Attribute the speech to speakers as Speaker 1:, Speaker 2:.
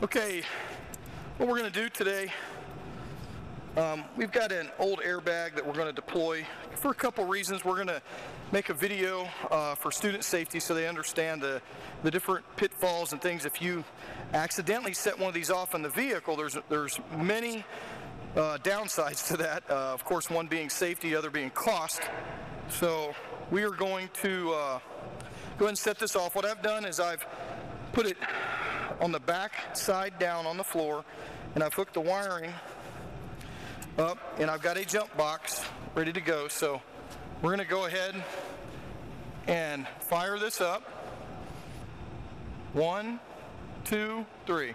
Speaker 1: Okay, what we're going to do today, um, we've got an old airbag that we're going to deploy for a couple reasons. We're going to make a video uh, for student safety so they understand the, the different pitfalls and things. If you accidentally set one of these off in the vehicle, there's, there's many uh, downsides to that. Uh, of course, one being safety, the other being cost. So we are going to uh, go ahead and set this off. What I've done is I've put it on the back side down on the floor and I've hooked the wiring up and I've got a jump box ready to go. So we're going to go ahead and fire this up. One, two, three.